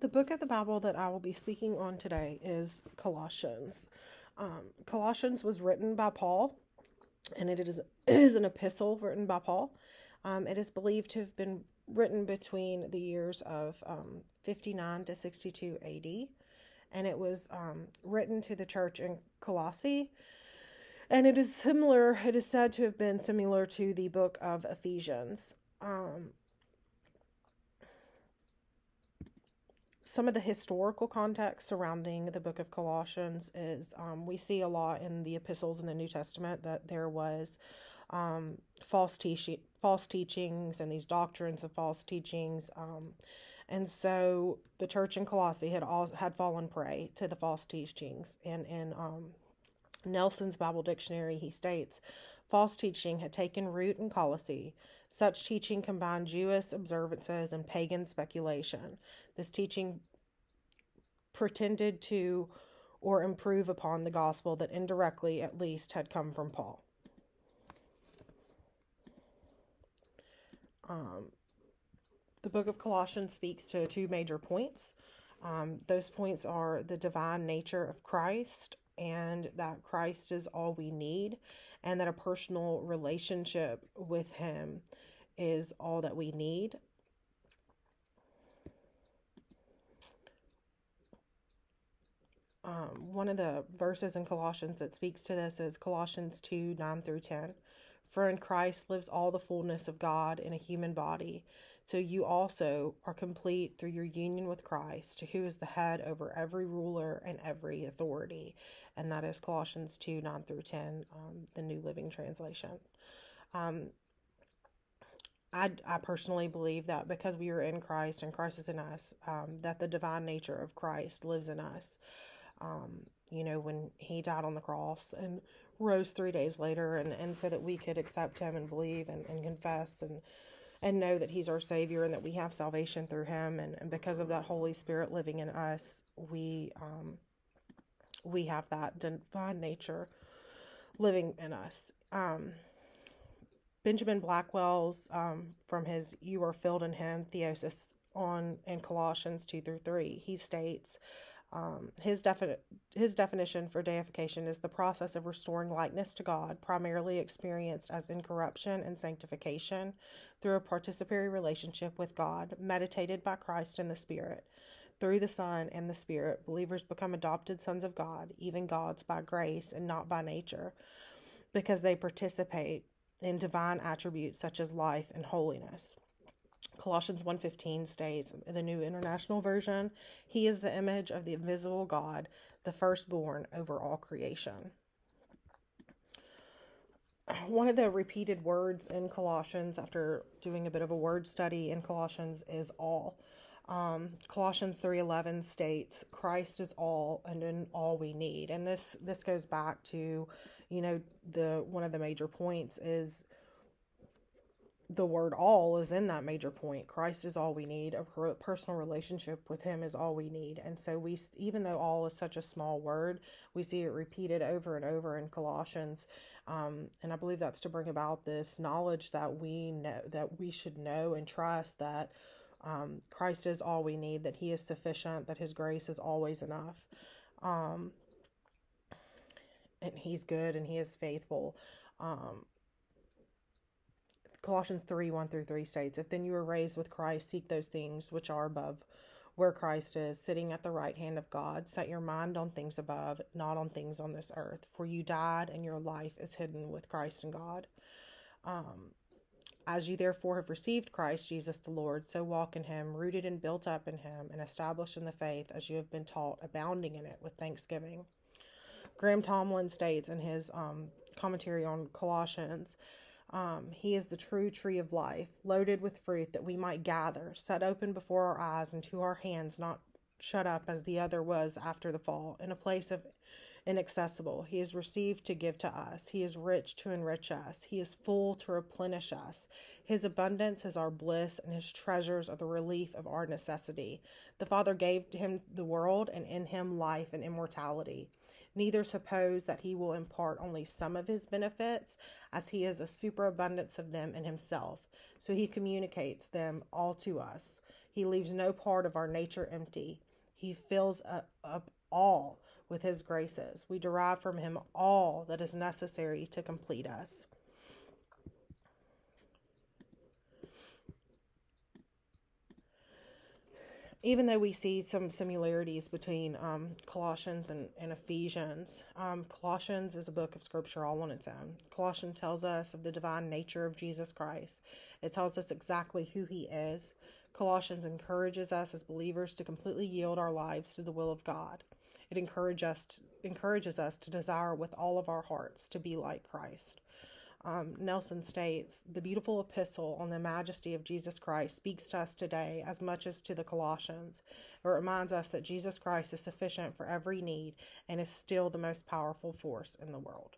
the book of the Bible that I will be speaking on today is Colossians. Um, Colossians was written by Paul, and it is, it is an epistle written by Paul. Um, it is believed to have been written between the years of um, 59 to 62 AD, and it was um, written to the church in Colossae. And it is similar, it is said to have been similar to the book of Ephesians. Um, some of the historical context surrounding the book of Colossians is um, we see a lot in the epistles in the New Testament that there was um, false teaching, false teachings, and these doctrines of false teachings. Um, and so the church in Colossae had all had fallen prey to the false teachings. And in um, Nelson's Bible Dictionary, he states false teaching had taken root in Colossae. Such teaching combined Jewish observances and pagan speculation. This teaching pretended to or improve upon the gospel that indirectly, at least, had come from Paul. Um, the book of Colossians speaks to two major points. Um, those points are the divine nature of Christ and that Christ is all we need, and that a personal relationship with Him is all that we need. Um, one of the verses in Colossians that speaks to this is Colossians 2 9 through 10. For in Christ lives all the fullness of God in a human body. So you also are complete through your union with Christ, who is the head over every ruler and every authority. And that is Colossians 2 9 through 10, um, the New Living Translation. Um, I, I personally believe that because we are in Christ and Christ is in us, um, that the divine nature of Christ lives in us. Um, you know, when he died on the cross and rose three days later, and, and so that we could accept him and believe and, and confess and and know that he's our savior and that we have salvation through him. And, and because of that holy spirit living in us we um we have that divine nature living in us. Um benjamin blackwell's um from his you are filled in him theosis on in colossians 2 through 3 he states um, his, his definition for deification is the process of restoring likeness to God, primarily experienced as incorruption and sanctification through a participatory relationship with God, meditated by Christ and the Spirit. Through the Son and the Spirit, believers become adopted sons of God, even gods by grace and not by nature, because they participate in divine attributes such as life and holiness. Colossians 1:15 states in the New International Version, he is the image of the invisible God, the firstborn over all creation. One of the repeated words in Colossians after doing a bit of a word study in Colossians is all. Um, Colossians 3:11 states Christ is all and in all we need. And this this goes back to, you know, the one of the major points is the word all is in that major point. Christ is all we need. A personal relationship with him is all we need. And so we even though all is such a small word, we see it repeated over and over in Colossians. Um, and I believe that's to bring about this knowledge that we know that we should know and trust that um, Christ is all we need, that he is sufficient, that his grace is always enough. Um, and he's good and he is faithful. Um, Colossians 3 1 through 3 states, If then you were raised with Christ, seek those things which are above where Christ is, sitting at the right hand of God. Set your mind on things above, not on things on this earth. For you died, and your life is hidden with Christ in God. Um, as you therefore have received Christ Jesus the Lord, so walk in him, rooted and built up in him, and established in the faith as you have been taught, abounding in it with thanksgiving. Graham Tomlin states in his um, commentary on Colossians um, he is the true tree of life, loaded with fruit that we might gather, set open before our eyes and to our hands, not shut up as the other was after the fall, in a place of inaccessible. He is received to give to us. He is rich to enrich us. He is full to replenish us. His abundance is our bliss, and his treasures are the relief of our necessity. The Father gave him the world, and in him life and immortality. Neither suppose that he will impart only some of his benefits, as he has a superabundance of them in himself. So he communicates them all to us. He leaves no part of our nature empty. He fills up all with his graces. We derive from him all that is necessary to complete us. even though we see some similarities between um, Colossians and, and Ephesians, um, Colossians is a book of scripture all on its own. Colossians tells us of the divine nature of Jesus Christ, it tells us exactly who he is. Colossians encourages us as believers to completely yield our lives to the will of God. It us to, encourages us to desire with all of our hearts to be like Christ. Um, Nelson states, the beautiful epistle on the majesty of Jesus Christ speaks to us today as much as to the Colossians. It reminds us that Jesus Christ is sufficient for every need and is still the most powerful force in the world.